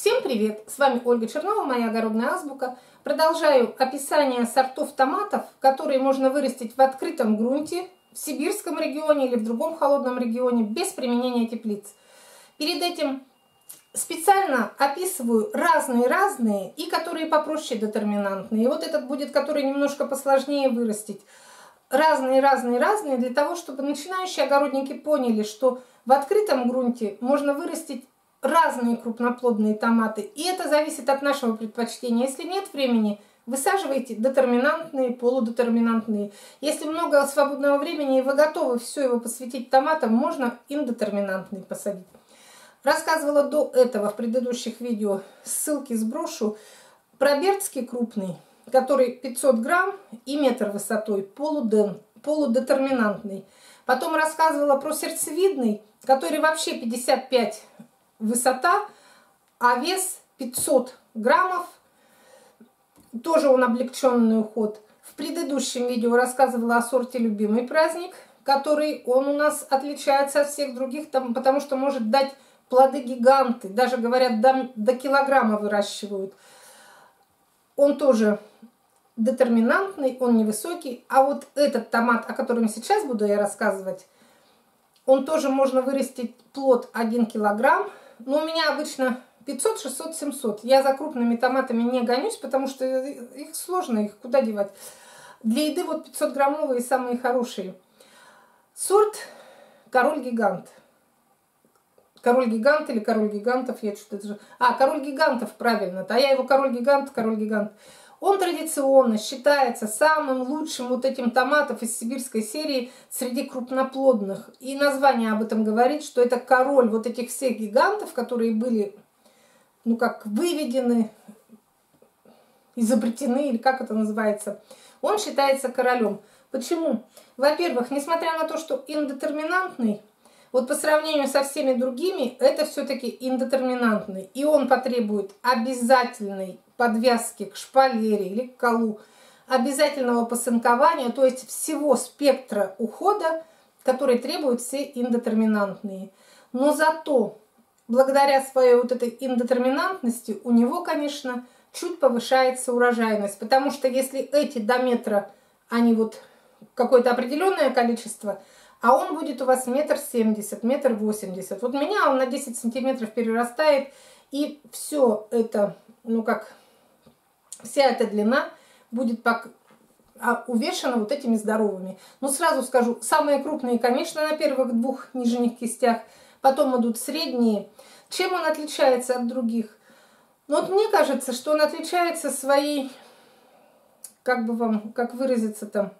Всем привет! С вами Ольга Чернова, моя огородная азбука. Продолжаю описание сортов томатов, которые можно вырастить в открытом грунте, в сибирском регионе или в другом холодном регионе, без применения теплиц. Перед этим специально описываю разные-разные и которые попроще детерминантные. И вот этот будет, который немножко посложнее вырастить. Разные-разные-разные для того, чтобы начинающие огородники поняли, что в открытом грунте можно вырастить разные крупноплодные томаты. И это зависит от нашего предпочтения. Если нет времени, высаживайте детерминантные, полудетерминантные. Если много свободного времени и вы готовы все его посвятить томатам, можно индетерминантные посадить. Рассказывала до этого в предыдущих видео, ссылки сброшу, про бердский крупный, который 500 грамм и метр высотой, полуден, полудетерминантный. Потом рассказывала про сердцевидный, который вообще 55 высота, а вес 500 граммов. Тоже он облегченный уход. В предыдущем видео рассказывала о сорте «Любимый праздник», который он у нас отличается от всех других, там, потому что может дать плоды гиганты. Даже, говорят, до, до килограмма выращивают. Он тоже детерминантный, он невысокий. А вот этот томат, о котором сейчас буду я рассказывать, он тоже можно вырастить плод 1 килограмм. Но у меня обычно 500, 600, 700. Я за крупными томатами не гонюсь, потому что их сложно, их куда девать. Для еды вот 500 граммовые самые хорошие. Сорт Король Гигант. Король Гигант или Король Гигантов, я что-то... А, Король Гигантов, правильно. А я его Король Гигант, Король Гигант. Он традиционно считается самым лучшим вот этим томатов из сибирской серии среди крупноплодных. И название об этом говорит, что это король вот этих всех гигантов, которые были, ну как, выведены, изобретены, или как это называется. Он считается королем. Почему? Во-первых, несмотря на то, что индетерминантный, вот по сравнению со всеми другими, это все-таки индетерминантный. И он потребует обязательной подвязки к шпалере или к колу, обязательного посынкования, то есть всего спектра ухода, который требуют все индетерминантные. Но зато, благодаря своей вот этой индетерминантности, у него, конечно, чуть повышается урожайность. Потому что если эти до метра, они вот какое-то определенное количество, а он будет у вас метр семьдесят, метр восемьдесят. Вот меня он на 10 сантиметров перерастает, и все это, ну как вся эта длина будет а, увешана вот этими здоровыми. Но сразу скажу, самые крупные, конечно, на первых двух нижних кистях, потом идут средние. Чем он отличается от других? Ну вот мне кажется, что он отличается своей, как бы вам, как выразиться там,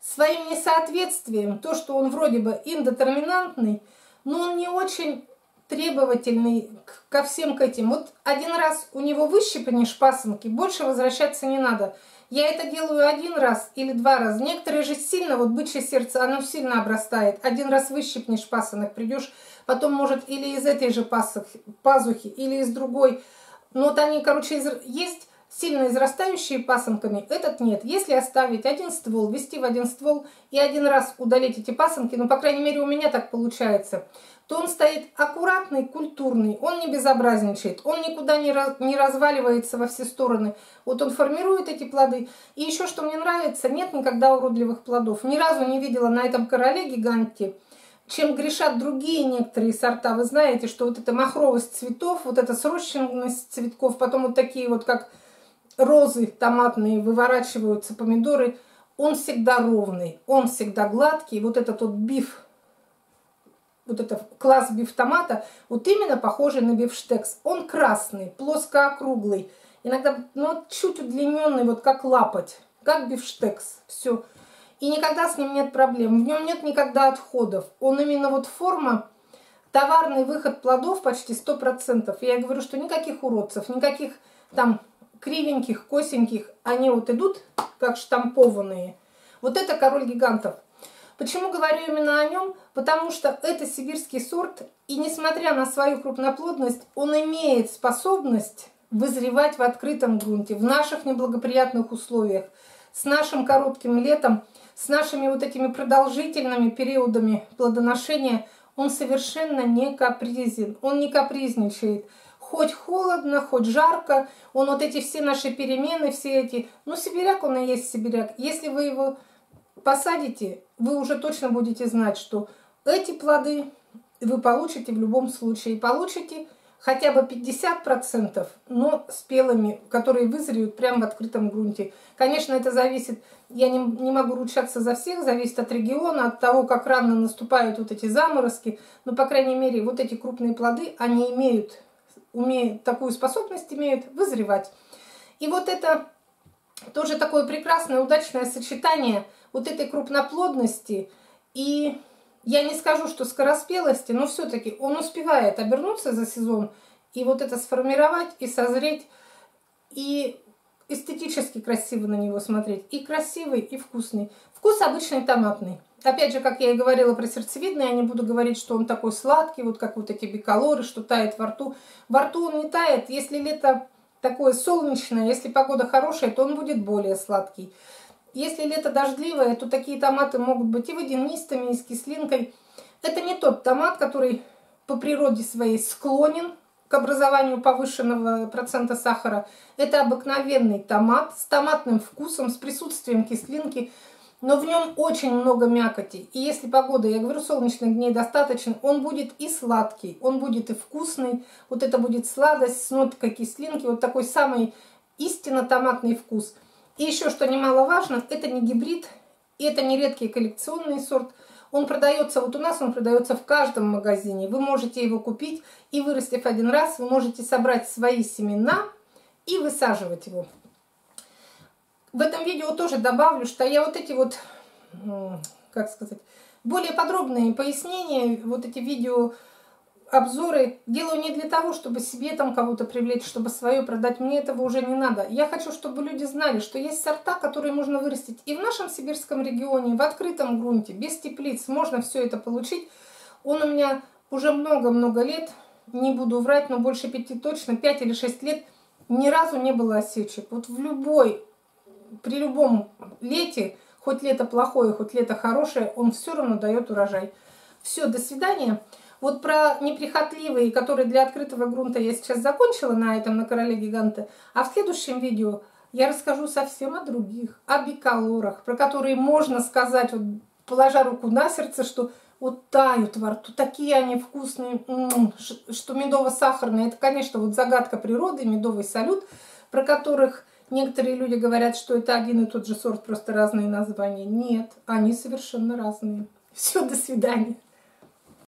своим несоответствием. То, что он вроде бы индетерминантный, но он не очень требовательный ко всем к этим. Вот один раз у него выщипанешь пасынки, больше возвращаться не надо. Я это делаю один раз или два раза. Некоторые же сильно, вот бычье сердце, оно сильно обрастает. Один раз выщипнешь пасынок, придешь, потом может или из этой же пасухи, пазухи, или из другой. Но вот они, короче, из... есть сильно израстающие пасынками, этот нет. Если оставить один ствол, ввести в один ствол и один раз удалить эти пасынки, ну, по крайней мере, у меня так получается – то он стоит аккуратный, культурный, он не безобразничает, он никуда не, раз, не разваливается во все стороны. Вот он формирует эти плоды. И еще, что мне нравится, нет никогда уродливых плодов. Ни разу не видела на этом короле гиганте, чем грешат другие некоторые сорта. Вы знаете, что вот эта махровость цветов, вот эта срощенность цветков, потом вот такие вот, как розы томатные, выворачиваются помидоры, он всегда ровный, он всегда гладкий. Вот этот вот биф вот это класс бифтомата, вот именно похожий на бифштекс. Он красный, плоско-округлый, иногда ну, чуть удлиненный, вот как лапоть, как бифштекс. Все. И никогда с ним нет проблем. В нем нет никогда отходов. Он именно вот форма, товарный выход плодов почти 100%. И я говорю, что никаких уродцев, никаких там кривеньких, косеньких, они вот идут как штампованные. Вот это король гигантов. Почему говорю именно о нем? Потому что это сибирский сорт, и несмотря на свою крупноплодность, он имеет способность вызревать в открытом грунте, в наших неблагоприятных условиях, с нашим коротким летом, с нашими вот этими продолжительными периодами плодоношения, он совершенно не капризен, он не капризничает. Хоть холодно, хоть жарко, он вот эти все наши перемены, все эти... Ну, сибиряк он и есть сибиряк. Если вы его посадите, вы уже точно будете знать, что эти плоды вы получите в любом случае. Получите хотя бы 50%, но спелыми, которые вызреют прямо в открытом грунте. Конечно, это зависит, я не, не могу ручаться за всех, зависит от региона, от того, как рано наступают вот эти заморозки, но, по крайней мере, вот эти крупные плоды, они имеют, умеют, такую способность имеют вызревать. И вот это тоже такое прекрасное, удачное сочетание вот этой крупноплодности и я не скажу, что скороспелости, но все-таки он успевает обернуться за сезон и вот это сформировать и созреть, и эстетически красиво на него смотреть. И красивый, и вкусный. Вкус обычный томатный. Опять же, как я и говорила про сердцевидный, я не буду говорить, что он такой сладкий, вот как вот эти биколоры, что тает во рту. Во рту он не тает. Если лето такое солнечное, если погода хорошая, то он будет более сладкий. Если лето дождливое, то такие томаты могут быть и водянистыми, и с кислинкой. Это не тот томат, который по природе своей склонен к образованию повышенного процента сахара. Это обыкновенный томат с томатным вкусом, с присутствием кислинки, но в нем очень много мякоти. И если погода, я говорю, солнечных дней достаточно, он будет и сладкий, он будет и вкусный. Вот это будет сладость с ноткой кислинки, вот такой самый истинно томатный вкус – и еще, что немаловажно, это не гибрид, и это не редкий коллекционный сорт. Он продается, вот у нас он продается в каждом магазине. Вы можете его купить и вырастив один раз, вы можете собрать свои семена и высаживать его. В этом видео тоже добавлю, что я вот эти вот, как сказать, более подробные пояснения, вот эти видео обзоры делаю не для того, чтобы себе там кого-то привлечь, чтобы свое продать. Мне этого уже не надо. Я хочу, чтобы люди знали, что есть сорта, которые можно вырастить и в нашем сибирском регионе, в открытом грунте, без теплиц. Можно все это получить. Он у меня уже много-много лет, не буду врать, но больше пяти точно, пять или шесть лет, ни разу не было осечек. Вот в любой, при любом лете, хоть лето плохое, хоть лето хорошее, он все равно дает урожай. Все, до свидания. Вот про неприхотливые, которые для открытого грунта я сейчас закончила на этом, на короле гиганта. А в следующем видео я расскажу совсем о других, о биколорах, про которые можно сказать, вот, положа руку на сердце, что вот тают во рту, такие они вкусные, что медово-сахарные. Это, конечно, вот загадка природы, медовый салют, про которых некоторые люди говорят, что это один и тот же сорт, просто разные названия. Нет, они совершенно разные. Все, до свидания.